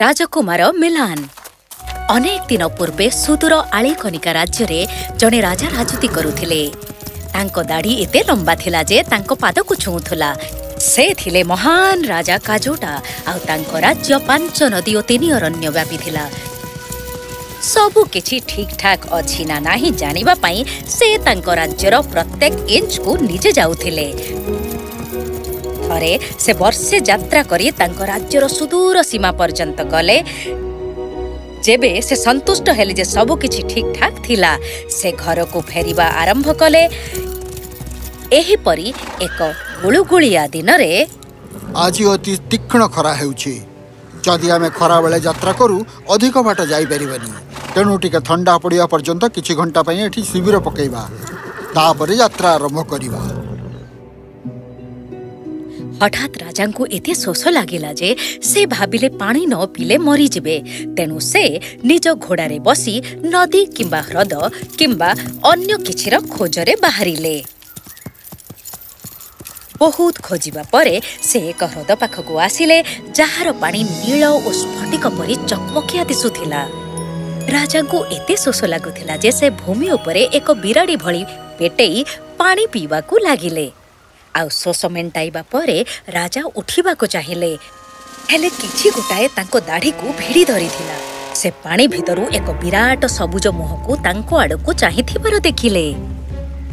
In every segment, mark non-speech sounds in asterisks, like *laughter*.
ରାଜକୁମାର Milan ଅନେକ ଦିନ ପୂର୍ବେ ସୁଦୂର ଆଳିକନିକା ରାଜ୍ୟରେ ଜଣେ ରାଜା ରାଜୁତି କରୁଥିଲେ ତାଙ୍କ ଦାଢ଼ି ଏତେ ଲମ୍ବା ଥିଲା ଯେ ତାଙ୍କ ପାଦକୁ ଛୁଉଁଥିଲା ସେ ଥିଲେ ମହାନ ରାଜା କାଜୋଟା ଆଉ ତାଙ୍କ ରାଜ୍ୟ ପାଞ୍ଚ ନଦୀ ଓ ତିନି ଅରଣ୍ୟ ବ୍ୟାପିଥିଲା ସବୁ କିଛି ଠିକ୍ ଠାକ୍ ଅଛି ନା ନାହିଁ ଜାଣିବା ପାଇଁ ସେ ତାଙ୍କ ରାଜ୍ୟର ପ୍ରତ୍ୟେକ ଇଞ୍ଚକୁ ନିଜେ ଯାଉଥିଲେ ଥରେ ସେ ବର୍ଷେ ଯାତ୍ରା କରି ତାଙ୍କ ରାଜ୍ୟର ସୁଦୂର ସୀମା ପର୍ଯ୍ୟନ୍ତ ଗଲେ। ଯେବେ ସେ ସନ୍ତୁଷ୍ଟ ହେଲେ ଯେ ସବୁ କିଛି ଠିକ୍ ଠାକ୍ ଥିଲା ସେ ଘରକୁ ଫେରିବା ଆରମ୍ଭ କଲେ। ଏହିପରି ଏକ ଗୁଳୁଗୁଳିଆ ଦିନରେ ଆଜି ଅତି ତୀକ୍ଷ୍ଣ ଖରା ହେଉଛି। ଯଦି ଆମେ ଖରାବେଳେ ଯାତ୍ରା କରୁ ଅଧିକ ବାଟ ଯାଇପାରିବାନି। ତେଣୁ ଟିକେ ଥଣ୍ଡା ପଡ଼ିବା ପର୍ଯ୍ୟନ୍ତ କିଛି ଘଣ୍ଟା ପାଇଁ ଏଠି ଶିବିର ପକାଇବା ତାପରେ ଯାତ୍ରା ଆରମ୍ଭ କରିବା। ହଠାତ୍ ରାଜାଙ୍କୁ ଏତେ ଶୋଷ ଲାଗିଲା ଯେ ସେ ଭାବିଲେ ପାଣି ନ ପିଇଲେ ମରିଯିବେ ତେଣୁ ସେ ନିଜ ଘୋଡ଼ାରେ ବସି ନଦୀ କିମ୍ବା ହ୍ରଦ କିମ୍ବା ଅନ୍ୟ କିଛିର ଖୋଜରେ ବାହାରିଲେ ବହୁତ ଖୋଜିବା ପରେ ସେ ଏକ ହ୍ରଦ ପାଖକୁ ଆସିଲେ ଯାହାର ପାଣି ନୀଳ ଓ ସ୍ଫଟିକ ପରି ଚକମକିଆ ଦିଶୁଥିଲା ରାଜାଙ୍କୁ ଏତେ ଶୋଷ ଲାଗୁଥିଲା ଯେ ସେ ଭୂମି ଉପରେ ଏକ ବିରାଡ଼ି ଭଳି ପେଟେଇ ପାଣି ପିଇବାକୁ ଲାଗିଲେ। ଆଉ ଶୋଷ ମେଣ୍ଟାଇବା ପରେ ରାଜା ଉଠିବାକୁ ଚାହିଁଲେ। ହେଲେ କିଛି ଗୋଟାଏ ତାଙ୍କ ଦାଢ଼ିକୁ ଭିଡ଼ି ଧରିଥିଲା। ସେ ପାଣି ଭିତରୁ ଏକ ବିରାଟ ସବୁଜ ମୁହଁକୁ ତାଙ୍କ ଆଡ଼କୁ ଚାହିଁଥିବାର ଦେଖିଲେ।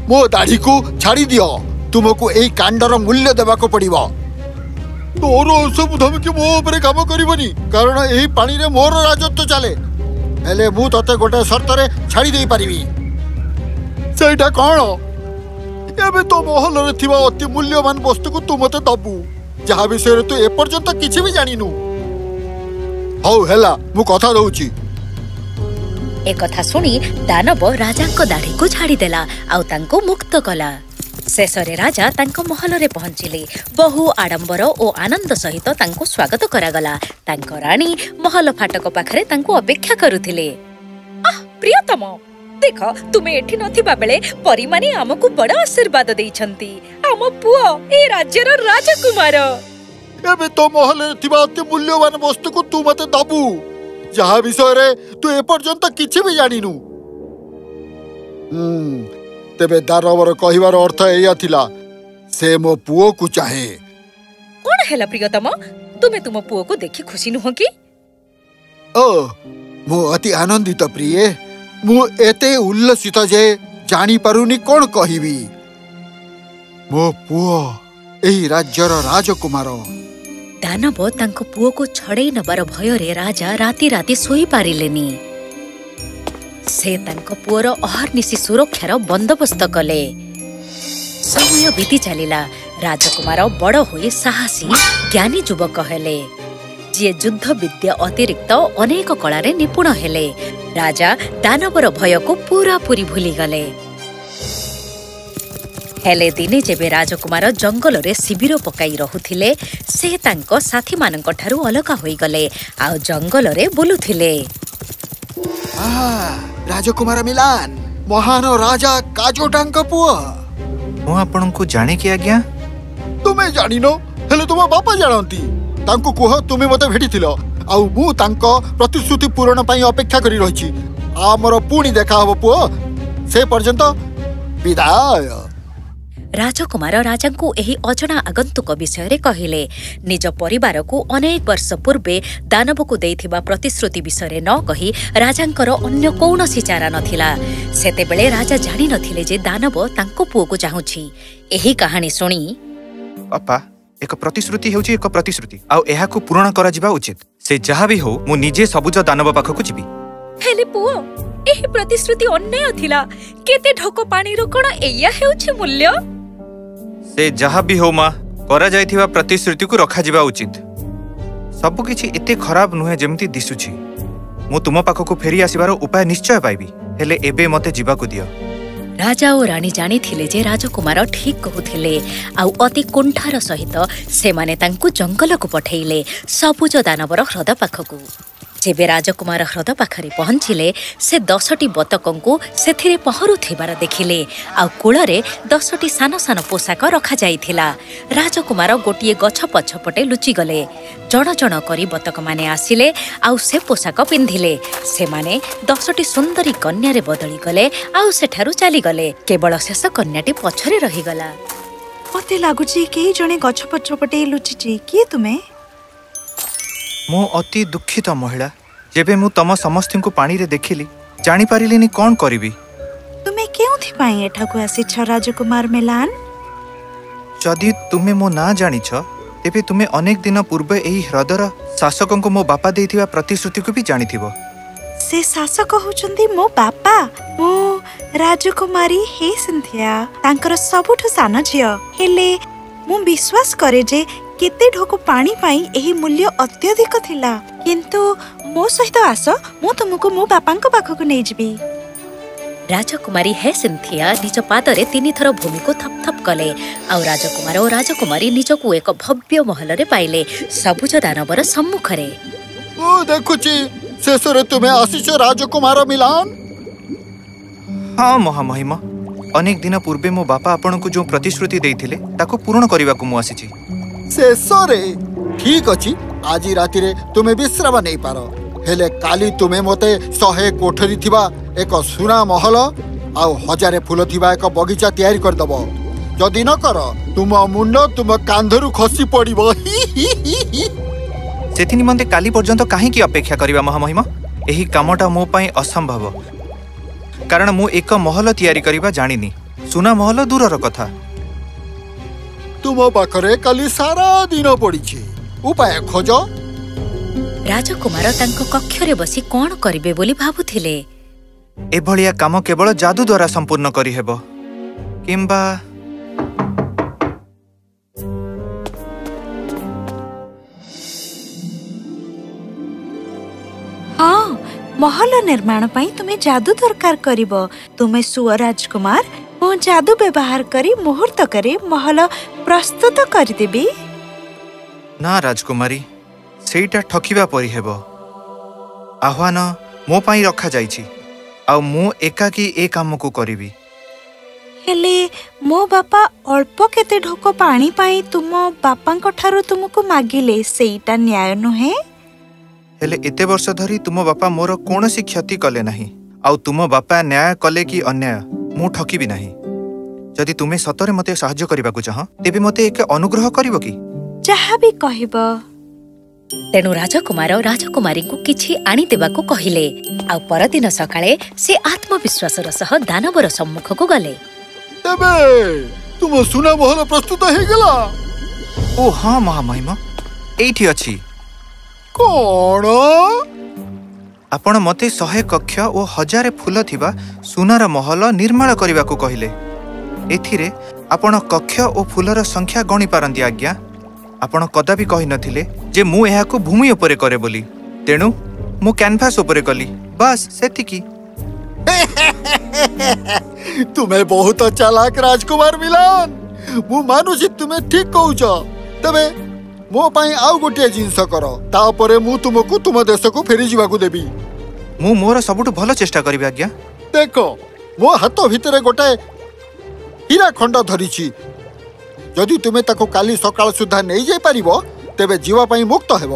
ମୋ ଦାଢ଼ିକୁ ଛାଡ଼ି ଦିଅ। ତୁମକୁ ଏଇ କାଣ୍ଡର ମୂଲ୍ୟ ଦେବାକୁ ପଡ଼ିବ। ତୋର ଏସବୁ ଧମକି ମୋ ଉପରେ କାମ କରିବନି। କାରଣ ଏହି ପାଣିରେ ମୋର ରାଜତ୍ୱ ଚାଲେ। ହେଲେ ମୁଁ ତତେ ଗୋଟେ ସର୍ତ୍ତରେ ଛାଡ଼ି ଦେଇପାରିବି। ସେଇଟା କ'ଣ? ଏବେ ତୋ ମହଲରେ ଥିବା ଅତି ମୂଲ୍ୟବାନ ବସ୍ତୁକୁ ତୁ ମତେ ଦବୁ ଯାହା ବିଷୟରେ ତୁ ଏପର୍ଯ୍ୟନ୍ତ କିଛି ବି ଜାଣିନୁ। ହଉ ହେଲା ମୁଁ କଥା ଦଉଛି। ଏକଥା ଶୁଣି ଦାନବ ରାଜାଙ୍କ ଦାଢ଼ିକୁ ଛାଡ଼ିଦେଲା ଆଉ ତାଙ୍କୁ ମୁକ୍ତ କଲା। ଶେଷରେ ରାଜା ତାଙ୍କ ମହଲରେ ପହଞ୍ଚିଲେ। ବହୁ ଆଡମ୍ବର ଓ ଆନନ୍ଦ ସହିତ ତାଙ୍କୁ ସ୍ୱାଗତ କରାଗଲା। ତାଙ୍କ ରାଣୀ ମହଲ ଫାଟକ ପାଖରେ ତାଙ୍କୁ ଅପେକ୍ଷା କରୁଥିଲେ। ଆଃ, ପ୍ରିୟତମ! ଦେଖ ତୁମେ ଏଠି ନଥିବା ବେଳେ ପରୀମାନେ ଆମକୁ ବଡ଼ ଆଶୀର୍ବାଦ ଦେଇଛନ୍ତି। ଆମ ପୁଅ ଏ ରାଜ୍ୟର ରାଜକୁମାର। ଏବେ ତୋ ମହଲରେ ଥିବା ଅତି ମୂଲ୍ୟବାନ ବସ୍ତୁକୁ ତୁ ମତେ ଦବୁ। ଯାହା ବିଷୟରେ ତୁ ଏପର୍ଯ୍ୟନ୍ତ କିଛି ବି ଜାଣିନୁ। ହୁଁ, ତେବେ ଦାନବର କହିବାର ଅର୍ଥ ଏଇଆ ଥିଲା ସେ ମୋ ପୁଅକୁ ଚାହେଁ। କଣ ହେଲା ପ୍ରିୟତମ? ତୁମେ ତୁମ ପୁଅକୁ ଦେଖି ଖୁସି ନୁହଁ କି? ଓ ମୁଁ ଅତି ଆନନ୍ଦିତ ପ୍ରିୟେ। ମୁଁ ଏତେ ଉଲ୍ଲସିତ ଯେ ଜାଣିପାରୁନି କ'ଣ କହିବି ମୋ ପୁଅ ଏହି ରାଜ୍ୟର ରାଜକୁମାର ଦାନବ ତାଙ୍କ ପୁଅକୁ ଛଡ଼େଇ ନେବାର ଭୟରେ ରାଜା ରାତି ରାତି ଶୋଇପାରିଲେନି ସେ ତାଙ୍କ ପୁଅର ଅହର୍ନିଶି ସୁରକ୍ଷାର ବନ୍ଦୋବସ୍ତ କଲେ ସମୟ ବିତି ଚାଲିଲା ରାଜକୁମାର ବଡ଼ ହୋଇ ସାହସୀ ଜ୍ଞାନୀ ଯୁବକ ହେଲେ ଯିଏ ଯୁଦ୍ଧ ବିଦ୍ୟା ଅତିରିକ୍ତ ଅନେକ କଳାରେ ନିପୁଣ ହେଲେ ରାଜା ଦାନବର ଭୟକୁ ପୁରାପୁରି ଭୁଲିଗଲେ ହେଲେ ଦିନେ ଯେବେ ରାଜକୁମାର ଜଙ୍ଗଲରେ ଶିବିର ପକାଇ ରହୁଥିଲେ ସେ ତାଙ୍କ ସାଥୀମାନଙ୍କ ଠାରୁ ଅଲଗା ହୋଇଗଲେ ଆଉ ଜଙ୍ଗଲରେ ବୁଲୁଥିଲେ ଆହା, ରାଜକୁମାର ମିଲାନ ମହାନ ରାଜା କାଜୋଟାଙ୍କ ପୁଅ ମୁଁ ଆପଣଙ୍କୁ ଜାଣେ କି ଆଜ୍ଞା ତୁମେ ଜାଣିନ ହେଲେ ତୁମ ବାପା ଜାଣନ୍ତି ତାଙ୍କୁ କୁହ ତୁମେ ମତେ ଭେଟିଥିଲ ଆଉ ମୁଁ ତାଙ୍କ ପ୍ରତିଶ୍ରୁତି ପୂରଣ ପାଇଁ ଅପେକ୍ଷା କରି ରହିଛି। ଆମର ପୁଣି ଦେଖା ହବ ପୁଅ। ସେ ପର୍ଯ୍ୟନ୍ତ ବିଦାୟ। ରାଜକୁମାର ରାଜାଙ୍କୁ ଏହି ଅଜଣା ଆଗନ୍ତୁକ ବିଷୟରେ କହିଲେ ନିଜ ପରିବାରକୁ ଅନେକ ବର୍ଷ ପୂର୍ବେ ଦାନବକୁ ଦେଇଥିବା ପ୍ରତିଶ୍ରୁତି ବିଷୟରେ ନ କହି ରାଜାଙ୍କର ଅନ୍ୟ କୌଣସି ଚାରା ନଥିଲା। ସେତେବେଳେ ରାଜା ଜାଣିନଥିଲେ ଯେ ଦାନବ ତାଙ୍କ ପୁଅକୁ ଚାହୁଁଛି। ଏହି କାହାଣୀ ଶୁଣି ବାପା ଏକ ପ୍ରତିଶ୍ରୁତି ହେଉଛି ଏକ ପ୍ରତିଶ୍ରୁତି। ଆଉ ଏହାକୁ ପୂରଣ କରାଯିବା ଉଚିତ। ସେ ଯାହା ବି ହଉ ମୁଁ ନିଜେ ସବୁଜ ଦାନବ ପାଖକୁ ଯିବି ହେଲେ ପୁଅ ଏହି ପ୍ରତିଶ୍ରୁତି ଅନ୍ୟାୟ ଥିଲା କେତେ ଢୋକ ପାଣିର କଣ ଏଇଆ ହେଉଛି ମୂଲ୍ୟ ସେ ଯାହା ବି ହଉ ମା କରାଯାଇଥିବା ପ୍ରତିଶ୍ରୁତିକୁ ରଖାଯିବା ଉଚିତ ସବୁକିଛି ଏତେ ଖରାପ ନୁହେଁ ଯେମିତି ଦିଶୁଛି ମୁଁ ତୁମ ପାଖକୁ ଫେରି ଆସିବାର ଉପାୟ ନିଶ୍ଚୟ ପାଇବି ହେଲେ ଏବେ ମୋତେ ଯିବାକୁ ଦିଅ ରାଜା ଓ ରାଣୀ ଜାଣିଥିଲେ ଯେ ରାଜକୁମାର ଠିକ୍ କହୁଥିଲେ। ଆଉ ଅତି କୁଣ୍ଠାର ସହିତ ସେମାନେ ତାଙ୍କୁ ଜଙ୍ଗଲକୁ ପଠେଇଲେ ସବୁଜ ଦାନବର ହ୍ରଦ ପାଖକୁ। ଯେବେ ରାଜକୁମାର ହ୍ରଦ ପାଖରେ ପହଞ୍ଚିଲେ ସେ ଦଶଟି ବତକଙ୍କୁ ସେଥିରେ ପହଁରୁଥିବାର ଦେଖିଲେ। ଆଉ କୂଳରେ ଦଶଟି ସାନ ସାନ ପୋଷାକ ରଖାଯାଇଥିଲା। ରାଜକୁମାର ଗୋଟିଏ ଗଛ ପଛପଟେ ଲୁଚିଗଲେ। ଜଣ ଜଣ କରି ବତକମାନେ ଆସିଲେ ଆଉ ସେ ପୋଷାକ ପିନ୍ଧିଲେ। ସେମାନେ ଦଶଟି ସୁନ୍ଦରୀ କନ୍ୟାରେ ବଦଳିଗଲେ ଆଉ ସେଠାରୁ ଚାଲିଗଲେ। କେବଳ ଶେଷ କନ୍ୟାଟି ପଛରେ ରହିଗଲା। ମତେ ଲାଗୁଛି କେହି ଜଣେ ଗଛ ପଛପଟେ ଲୁଚିଛି। କିଏ ତୁମେ? ମୁଁ ଅତି ଦୁଃଖିତ ମହିଳା। ଯେବେ ମୁଁ ତମ ସମସ୍ତଙ୍କୁ ପାଣିରେ ଦେଖିଲି ଜାଣିପାରିଲିନି କ'ଣ କରିବି। ତୁମେ କେଉଁଥିପାଇଁ ଏଠାକୁ ଆସିଛ ରାଜକୁମାର ମେଲାନ? ଯଦି ତୁମେ ମୋ ନାଁ ଜାଣିଛ ତେବେ ତୁମେ ଅନେକ ଦିନ ପୂର୍ବେ ଏହି ହ୍ରଦର ଶାସକଙ୍କୁ ମୋ ବାପା ଦେଇଥିବା ପ୍ରତିଶ୍ରୁତିକୁ ବି ଜାଣିଥିବ। ସେ ଶାସକ ହଉଛନ୍ତି ମୋ ବାପା। ମୁଁ ରାଜକୁମାରୀ ହେ ସିନ୍ଥିଆ ତାଙ୍କର ସବୁଠୁ ସାନ ଝିଅ। ହେଲେ ମୁଁ ବିଶ୍ୱାସ କରେ ଯେ କେତେ ଢୋକ ପାଣି ପାଇଁ ଏହି ମୂଲ୍ୟ ଅତ୍ୟଧିକ ଥିଲା କିନ୍ତୁ ମୋ ସହିତ ଆସ ମୁଁ ତୁମକୁ ମୋ ବାପାଙ୍କ ପାଖକୁ ନେଇଯିବି ରାଜକୁମାରୀ ହେ ସିନ୍ଥିଆ ନିଜ ପାଦରେ ତିନିଥର ଭୂମିକୁ ଥପ୍ ଥପ୍ କଲେ ଆଉ ରାଜକୁମାର ଓ ରାଜକୁମାରୀ ନିଜକୁ ଏକ ଭବ୍ୟ ମହଲରେ ପାଇଲେ ସବୁଜ ଦାନବର ସମ୍ମୁଖରେ ଓ ଦେଖୁଛି ଶେଷରେ ତୁମେ ଆସିଛ ରାଜକୁମାର ମିଲାନ ହଁ ମହାମହିମ ଅନେକ ଦିନ ପୂର୍ବେ ମୋ ବାପା ଆପଣଙ୍କୁ ଯେଉଁ ପ୍ରତିଶ୍ରୁତି ଦେଇଥିଲେ ତାକୁ ପୂରଣ କରିବାକୁ ମୁଁ ଆସିଛି ଶେଷରେ ଠିକ ଅଛି ଆଜି ରାତିରେ ତୁମେ ବିଶ୍ରାମ ନେଇପାର ହେଲେ କାଲି ତୁମେ ମୋତେ ଶହେ କୋଠରୀ ଥିବା ଏକ ସୁନା ମହଲ ଆଉ ହଜାରେ ଫୁଲ ଥିବା ଏକ ବଗିଚା ତିଆରି କରିଦବ ଯଦି ନ କର ତୁମ ମୁଣ୍ଡ ତୁମ କାନ୍ଧରୁ ଖସି ପଡିବ ହି ହି ହି ହି। ସେଥି ନିମନ୍ତେ କାଲି ପର୍ଯ୍ୟନ୍ତ କାହିଁକି ଅପେକ୍ଷା କରିବା ମହାମହିମ? ଏହି କାମଟା ମୋ ପାଇଁ ଅସମ୍ଭବ। କାରଣ ମୁଁ ଏକ ମହଲ ତିଆରି କରିବା ଜାଣିନି। ସୁନା ମହଲ ଦୂରର କଥା। ତୁମ ପାଖରେ କାଲି ସାରା ଦିନ ପଡିଛି। ଉପାୟ ଖୋଜ। ରାଜକୁମାର ତାଙ୍କ କକ୍ଷରେ ବସି କ'ଣ କରିବେ ବୋଲି ଭାବୁଥିଲେ? ଏଭଳିଆ କାମ କେବଳ ଯାଦୁ ଦ୍ୱାରା ସମ୍ପୂର୍ଣ୍ଣ କରିହେବ। କିମ୍ବା ହଁ ମହଲ ନିର୍ମାଣ ପାଇଁ ତୁମେ ଯାଦୁ ଦରକାର କରିବ। ତୁମେ ସୁଅ ରାଜକୁମାର ମୁଁ ଯାଦୁ ବ୍ୟବହାର କରି ମୁହୂର୍ତ୍ତକରେ ମହଲ ପ୍ରସ୍ତୁତ କରିଦେବି। ନା ରାଜକୁମାରୀ ସେଇଟା ଠକିବା ପରି ହେବ। ଆହ୍ୱାନ ମୋ ପାଇଁ ରଖାଯାଇଛି ଆଉ ମୁଁ ଏକାକୀ ଏ କାମକୁ କରିବି। ହେଲେ ମୋ ବାପା ଅଳ୍ପ କେତେ ଢୋକ ପାଣି ପାଇଁ ତୁମ ବାପାଙ୍କ ଠାରୁ ତୁମକୁ ମାଗିଲେ ସେଇଟା ନ୍ୟାୟ ନୁହେଁ? ହେଲେ ଏତେ ବର୍ଷ ଧରି ତୁମ ବାପା ମୋର କୌଣସି କ୍ଷତି କଲେ ନାହିଁ। ଆଉ ତୁମ ବାପା ନ୍ୟାୟ କଲେ କି ଅନ୍ୟାୟ? ମୁଁ ଠକିବି ନାହିଁ। ଯଦି ତୁମେ ସତରେ ମୋତେ ସାହାଯ୍ୟ କରିବାକୁ ଚାହଁ ତେବେ ମୋତେ ଏକ ଅନୁଗ୍ରହ କରିବ କି? ଯାହା ବି କହିବ। ତେଣୁ ରାଜକୁମାର ରାଜକୁମାରୀଙ୍କୁ କିଛି ଆଣିଦେବାକୁ କହିଲେ। ଆଉ ପରଦିନ ସକାଳେ ସେ ଆତ୍ମବିଶ୍ୱାସର ସହ ଦାନବର ସମ୍ମୁଖକୁ ଗଲେ। ତେବେ ତୁମ ପ୍ରସ୍ତୁତ ହେଇଗଲା? ଓ ହଁ ମହାମହିମ। ଏଇଠି ଅଛି। କଣ? ଆପଣ ମୋତେ ଶହେ କକ୍ଷ ଓ ହଜାରେ ଫୁଲ ଥିବା ସୁନାର ମହଲ ନିର୍ମାଣ କରିବାକୁ କହିଲେ। ଏଥିରେ ଆପଣ କକ୍ଷ ଓ ଫୁଲର ସଂଖ୍ୟା ଗଣିପାରନ୍ତି ଆଜ୍ଞା। ଆପଣ କଦାପି କହିନଥିଲେ ଯେ ମୁଁ ଏହାକୁ ଭୂମି ଉପରେ କରେ ବୋଲି। ତେଣୁ ମୁଁ କ୍ୟାନଭାସ୍ ଉପରେ କଲି ବାସ୍ ସେତିକି। *laughs* ତୁମେ ବହୁତ ଚାଲାକ ରାଜକୁମାର ମିଲାନ। ମୁଁ ମାନୁଛି ତୁମେ ଠିକ କହୁଛ। ତେବେ ମୋ ପାଇଁ ଆଉ ଗୋଟିଏ ଜିନିଷ କର। ତାପରେ ମୁଁ ତୁମକୁ ତୁମ ଦେଶକୁ ଫେରିଯିବାକୁ ଦେବି। ମୁଁ ମୋର ସବୁଠୁ ଭଲ ଚେଷ୍ଟା କରିବି ଆଜ୍ଞା। ଦେଖ ମୋ ହାତ ଭିତରେ ଗୋଟେ ହୀରା ଖଣ୍ଡ ଧରିଛି। ଯଦି ତୁମେ ତାକୁ କାଲି ସକାଳ ସୁଦ୍ଧା ନେଇଯାଇପାରିବ ତେବେ ଯିବା ପାଇଁ ମୁକ୍ତ ହେବ।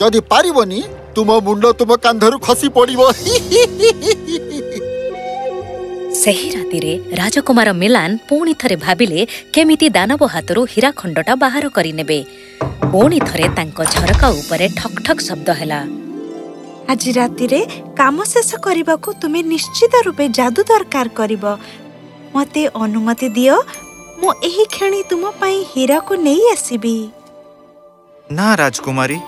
ଯଦି ପାରିବନି ତୁମ ମୁଣ୍ଡ ତୁମ କାନ୍ଧରୁ ଖସି ପଡିବ। *laughs* ସେହି ରାତିରେ ରାଜକୁମାର ମିଲାନ ପୁଣି ଥରେ ଭାବିଲେ କେମିତି ଦାନବ ହାତରୁ ହୀରା ଖଣ୍ଡଟା ବାହାର କରିନେବେ। ପୁଣି ଥରେ ତାଙ୍କ ଝରକା ଉପରେ ଠକ୍ ଠକ୍ ଶବ୍ଦ ହେଲା। ଆଜି ରାତିରେ କାମ ଶେଷ କରିବାକୁ ତୁମେ ନିଶ୍ଚିତ ରୂପେ ଯାଦୁ ଦରକାର କରିବ। ମତେ ଅନୁମତି ଦିଅ ମୁଁ ଏହି କ୍ଷଣି ତୁମ ପାଇଁ ହୀରାକୁ ନେଇ ଆସିବି। ନା ରାଜକୁମାରୀ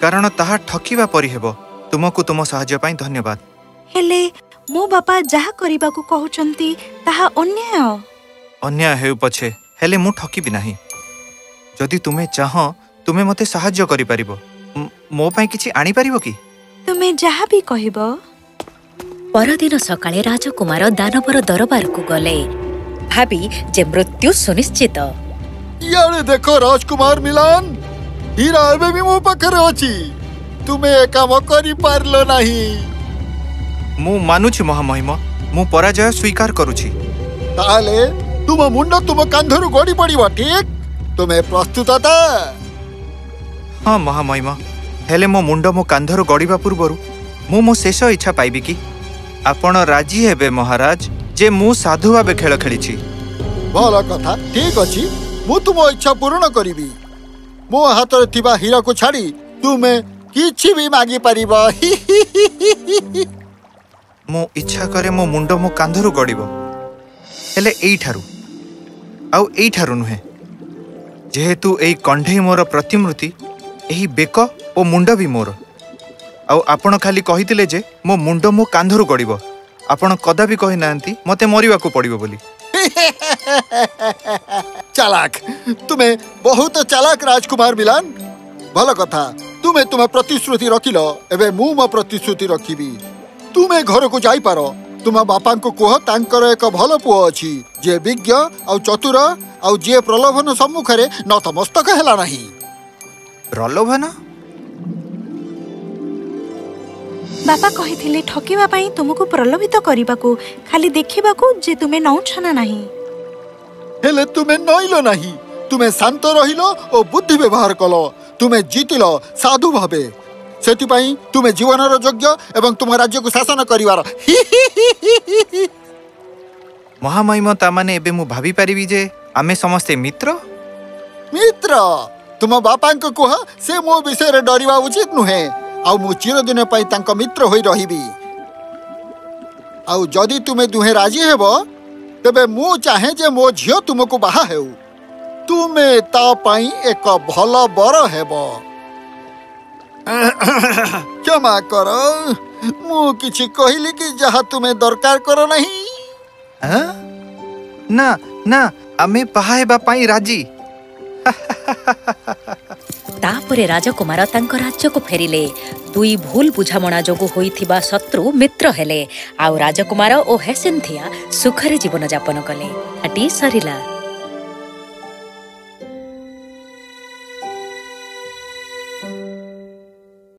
କାରଣ ତାହା ଠକିବା ପରି ହେବ ତୁମକୁ ତୁମ ସାହାଯ୍ୟ ପାଇଁ ଧନ୍ୟବାଦ। ହେଲେ ମୋ ବାପା ଯାହା କରିବାକୁ କହୁଛନ୍ତି ତାହା ଅନ୍ୟାୟ। ଅନ୍ୟାୟ ହେଉ ପଛେ ହେଲେ ମୁଁ ଠକିବି ନାହିଁ। ଯଦି ତୁମେ ଚାହଁ ତୁମେ ମୋତେ ସାହାଯ୍ୟ କରିପାରିବ। ମ- ମୋ ପାଇଁ କିଛି ଆଣିପାରିବ କି? ତୁମେ ଯାହା ବି କହିବ। ପରଦିନ ସକାଳେ ରାଜକୁମାର ଦାନବର ଦରବାରକୁ ଗଲେ। ଭାବି ଯେ ମୃତ୍ୟୁ ସୁନିଶ୍ଚିତ। ଇଆଡେ ଦେଖ ରାଜକୁମାର ମିଲାନ ହୀରା ଏବେ ବି ମୋ ପାଖରେ ଅଛି। ତୁମେ ଏ କାମ କରିପାରିଲ ନାହିଁ। ମୁଁ ମାନୁଛି ମହାମହିମ ମୁଁ ପରାଜୟ ସ୍ୱୀକାର କରୁଛି। ତାହେଲେ ତୁମ ମୁଣ୍ଡ ତୁମ କାନ୍ଧରୁ ଗଡ଼ି ପଡ଼ିବ ଠିକ? ତୁମେ ପ୍ରସ୍ତୁତ ତ? ହଁ ମହାମହିମ ହେଲେ ମୋ ମୁଣ୍ଡ ମୋ କାନ୍ଧରୁ ଗଡ଼ିବା ପୂର୍ବରୁ ମୁଁ ମୋ ଶେଷ ଇଚ୍ଛା ପାଇବି କି? ଆପଣ ରାଜି ହେବେ ମହାରାଜ ଯେ ମୁଁ ସାଧୁ ଭାବେ ଖେଳ ଖେଳିଛି। ଭଲ କଥା ଠିକ ଅଛି। ମୁଁ ତୁମ ଇଚ୍ଛା ପୂରଣ କରିବି। ମୋ ହାତରେ ଥିବା ହୀରାକୁ ଛାଡ଼ି ତୁମେ କିଛି ବି ମାଗିପାରିବ ହି ହି ହି ହି ହି ହି। ମୁଁ ଇଚ୍ଛା କରେ ମୋ ମୁଣ୍ଡ ମୋ କାନ୍ଧରୁ ଗଡ଼ିବ। ହେଲେ ଏଇଠାରୁ ଆଉ ଏଇଠାରୁ ନୁହେଁ। ଯେହେତୁ ଏଇ କଣ୍ଢେଇ ମୋର ପ୍ରତିମୂର୍ତ୍ତି ଏହି ବେକ ଓ ମୁଣ୍ଡ ବି ମୋର। ଆଉ ଆପଣ ଖାଲି କହିଥିଲେ ଯେ ମୋ ମୁଣ୍ଡ ମୋ କାନ୍ଧରୁ ଗଡ଼ିବ। ଆପଣ କଦାପି କହିନାହାନ୍ତି ମୋତେ ମରିବାକୁ ପଡ଼ିବ ବୋଲି। ଚାଲାକ ତୁମେ ବହୁତ ଚାଲାକ ରାଜକୁମାର ମିଲାନ। ଭଲ କଥା ତୁମେ ତୁମ ପ୍ରତିଶ୍ରୁତି ରଖିଲ ଏବେ ମୁଁ ମୋ ପ୍ରତିଶ୍ରୁତି ରଖିବି। ତୁମେ ଘରକୁ ଯାଇପାର ତୁମ ବାପାଙ୍କୁ କୁହ ତାଙ୍କର ଏକ ଭଲ ପୁଅ ଅଛି ଯିଏ ବିଜ୍ଞ ଆଉ ଚତୁର ଆଉ ଯିଏ ପ୍ରଲୋଭନ ସମ୍ମୁଖରେ ନତମସ୍ତକ ହେଲା ନାହିଁ। ପ୍ରଲୋଭନ? ବାପା କହିଥିଲେ ଠକିବା ପାଇଁ ତୁମକୁ ପ୍ରଲୋଭିତ କରିବାକୁ ଖାଲି ଦେଖିବାକୁ ଯେ ତୁମେ ନଉଛ ନା ନାହିଁ ହେଲେ ତୁମେ ନଇଲ ନାହିଁ ତୁମେ ଶାନ୍ତ ରହିଲ ଓ ବୁଦ୍ଧି ବ୍ୟବହାର କଲ ତୁମେ ଜିତିଲ ସାଧୁ ଭାବେ ସେଥିପାଇଁ ତୁମେ ଜୀବନର ଯୋଗ୍ୟ ଏବଂ ତୁମ ରାଜ୍ୟକୁ ଶାସନ କରିବାର ହି ହି ହି ହି ହି ହି। ମହାମହିମ ତାମାନେ ଏବେ ମୁଁ ଭାବିପାରିବି ଯେ ଆମେ ସମସ୍ତେ ମିତ୍ର ମିତ୍ର ତୁମ ବାପାଙ୍କୁ କୁହ ସେ ମୋ ବିଷୟରେ ଡରିବା ଉଚିତ ନୁହେଁ ଆଉ ମୁଁ ଚିରଦିନ ପାଇଁ ତାଙ୍କ ମିତ୍ର ହୋଇ ରହିବି ଆଉ ଯଦି ତୁମେ ଦୁହେଁ ରାଜି ହେବ ତେବେ ମୁଁ ଚାହେଁ ଯେ ମୋ ଝିଅ ତୁମକୁ ବାହା ହେଉ ତୁମେ ତା ପାଇଁ ଏକ ଭଲ ବର ହେବ କ୍ଷମା କର ମୁଁ କିଛି କହିଲି କି ଯାହା ତୁମେ ଦରକାର କର ନାହିଁ ଆଁ? ନା ନା ଆମେ ବାହା ହେବା ପାଇଁ ରାଜି ତାପରେ ରାଜକୁମାର ତାଙ୍କ ରାଜ୍ୟକୁ ଫେରିଲେ। ଦୁଇ ଭୁଲ ବୁଝାମଣା ଯୋଗୁଁ ହୋଇଥିବା ଶତ୍ରୁ ମିତ୍ର ହେଲେ। ଆଉ ରାଜକୁମାର ଓ ହେସିନ୍ଥିଆ ସୁଖରେ ଜୀବନ ଯାପନ କଲେ ସରିଲା।